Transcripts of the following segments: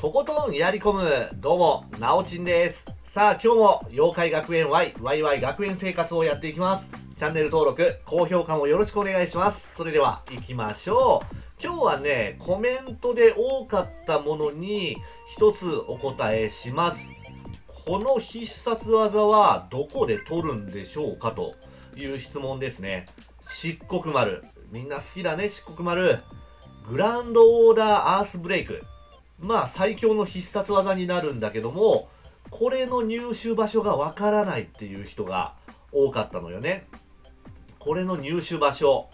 とことんやり込む、どうも、なおちんです。さあ、今日も、妖怪学園 Y、YY 学園生活をやっていきます。チャンネル登録、高評価もよろしくお願いします。それでは、行きましょう。今日はね、コメントで多かったものに、一つお答えします。この必殺技は、どこで取るんでしょうかという質問ですね。漆黒丸。みんな好きだね、漆黒丸。グランドオーダーアースブレイク。まあ最強の必殺技になるんだけども、これの入手場所がわからないっていう人が多かったのよね。これの入手場所、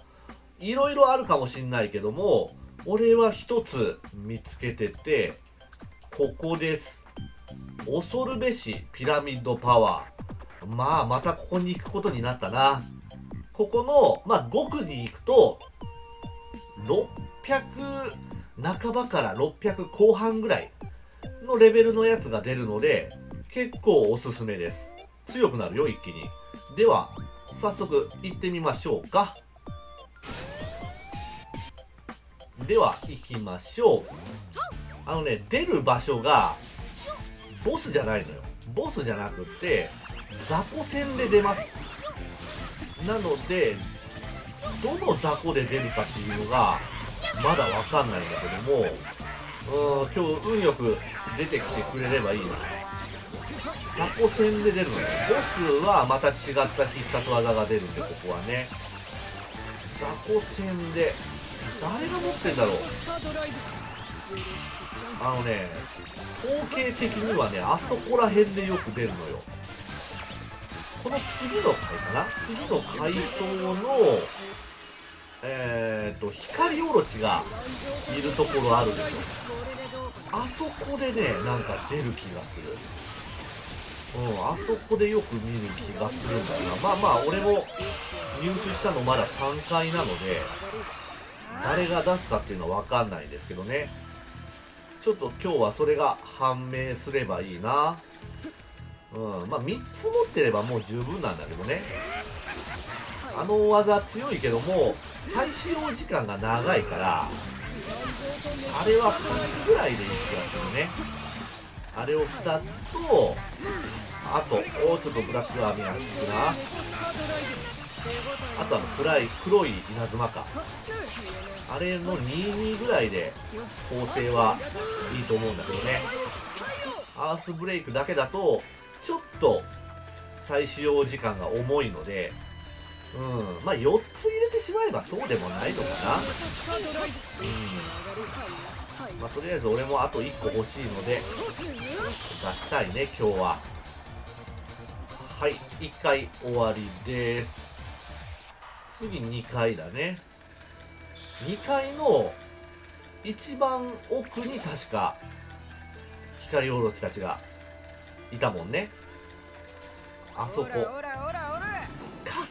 いろいろあるかもしんないけども、俺は一つ見つけてて、ここです。恐るべしピラミッドパワー。まあまたここに行くことになったな。ここの、まあ5区に行くと、600半ばから600後半ぐらいのレベルのやつが出るので、結構おすすめです。強くなるよ、一気に。では、早速行ってみましょうか。では、行きましょう。あのね、出る場所が、ボスじゃないのよ。ボスじゃなくて、雑魚戦で出ます。なので、どの雑魚で出るかっていうのが、まだわかんないんだけども、うーん、今日運よく出てきてくれればいいな。雑魚戦で出るのよ。ボスはまた違った必殺技が出るんで、ここはね。雑魚戦で、誰が持ってんだろうあのね、統計的にはね、あそこら辺でよく出るのよ。この次の回かな？次の階層の、えーと、光オロチがいるところあるでしょ。あそこでね、なんか出る気がする。うん、あそこでよく見る気がするんだな。まあまあ、俺も入手したのまだ3回なので、誰が出すかっていうのはわかんないんですけどね。ちょっと今日はそれが判明すればいいな。うん、まあ3つ持ってればもう十分なんだけどね。あの技強いけども、再使用時間が長いから、あれは2つぐらいでいい気がするね。あれを2つと、あと、おーちょっとブラックアーミーが効くな。あとあの暗い、黒い稲妻か。あれの22ぐらいで構成はいいと思うんだけどね。アースブレイクだけだと、ちょっと再使用時間が重いので、うん、まあ4つ入れてしまえばそうでもないのかな。うん。まあとりあえず俺もあと1個欲しいので、出したいね、今日は。はい、1回終わりです。次2回だね。2階の一番奥に確か光オロチたちがいたもんねあそこ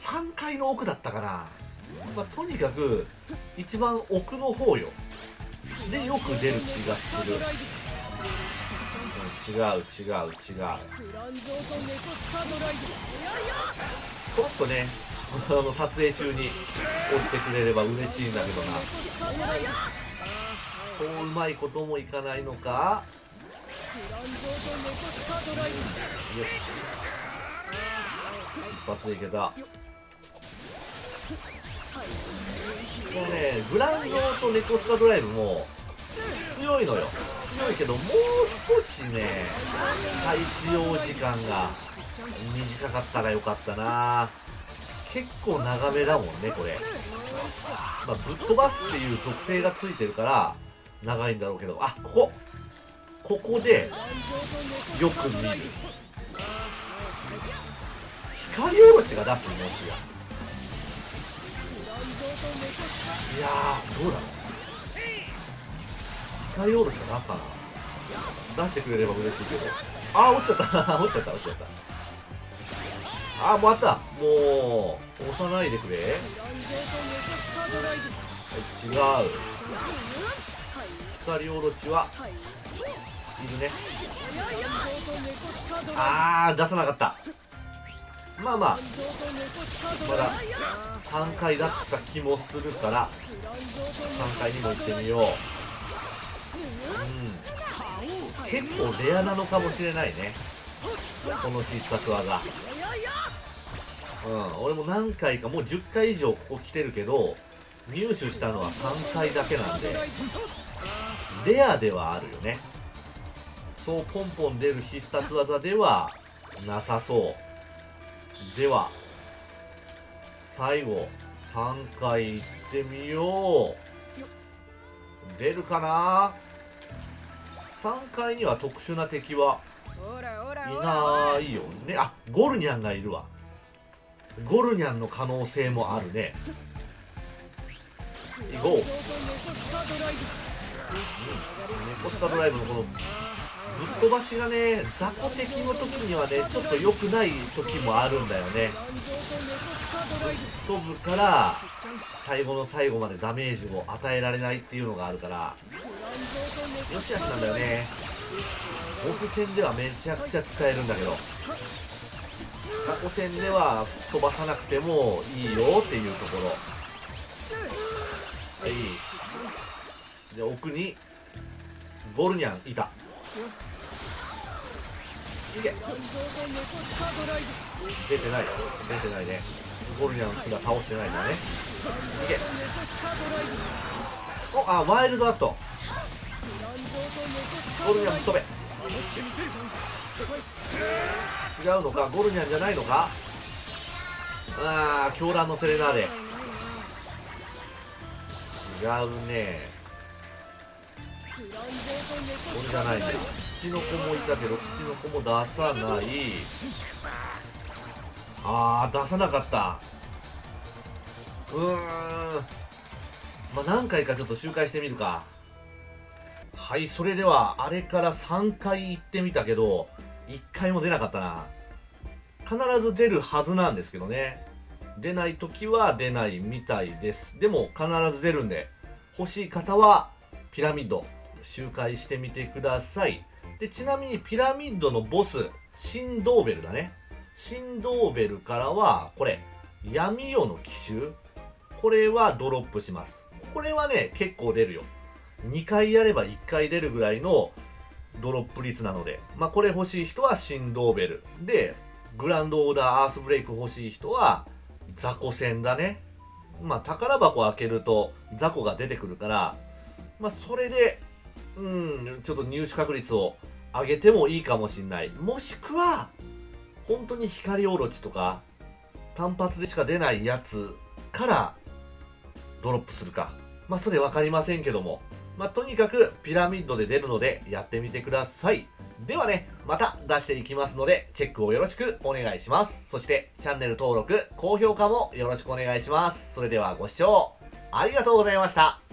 3階の奥だったかな、まあ、とにかく一番奥の方よ。でよく出る気がする、違う違う違う。ちょっとね あの撮影中に落ちてくれれば嬉しいんだけどな。そううまいこともいかないのか。よし。一発でいけた。このねグランドとネコスカドライブも強いのよ。強いけどもう少しね再使用時間が短かったらよかったな。結構長めだもんねこれ、まあ、ぶっ飛ばすっていう属性がついてるから長いんだろうけど。あここ。ここでよく見る。光オロチが出すもしや。いやーどうだろう。光オロチが出すかな出してくれれば嬉しいけど。あー 落ちちゃった。落ちちゃった落ちちゃった。あーもうあった。もう押さないでくれ。はい違う。光オロチはいるね。あー出さなかった。まあまあまだ3回だった気もするから3回にも行ってみよう。うん。結構レアなのかもしれないね。この必殺技。うん。俺も何回かもう10回以上ここ来てるけど入手したのは3回だけなんでレアではあるよね。そうポンポン出る必殺技ではなさそう。では最後3回いってみよう。出るかな？3階には特殊な敵はいないよね。あゴルニャンがいるわ。ゴルニャンの可能性もあるね。行こう、うん、ネコスカドライブのこのぶっ飛ばしがね雑魚敵の時にはねちょっと良くない時もあるんだよね。ぶっ飛ぶから最後の最後までダメージを与えられないっていうのがあるから。よしあしなんだよね。ボス戦ではめちゃくちゃ使えるんだけど。過去戦では吹っ飛ばさなくてもいいよっていうところ。はい。で奥にボルニャンいた。いけ。出てない。出てないね。ボルニャンすら倒してないんだね。いけ。おあワイルドアクト。ゴルニャン飛べ。違うのか？ゴルニャンじゃないのか？ああ狂乱のセレナーデ。違うね。これじゃないんだ土の子もいたけど土の子も出さない。あー出さなかった。うーん。まあ何回かちょっと周回してみるか。はいそれではあれから3回行ってみたけど1回も出なかったな。必ず出るはずなんですけどね。出ない時は出ないみたいです。でも必ず出るんで欲しい方はピラミッド。周回してみてください。でちなみにピラミッドのボスシンドーベルだね。シンドーベルからはこれ闇夜の奇襲？これはドロップします。これはね結構出るよ。2回やれば1回出るぐらいのドロップ率なので。まあこれ欲しい人はシンドーベル。でグランドオーダーアースブレイク欲しい人は雑魚戦だね。まあ宝箱開けると雑魚が出てくるからまあそれでうんちょっと入手確率を上げてもいいかもしんないもしくは本当に光オロチとか単発でしか出ないやつからドロップするかまあそれ分かりませんけどもまあとにかくピラミッドで出るのでやってみてくださいではね、また出していきますので、チェックをよろしくお願いします。そして、チャンネル登録、高評価もよろしくお願いします。それではご視聴ありがとうございました。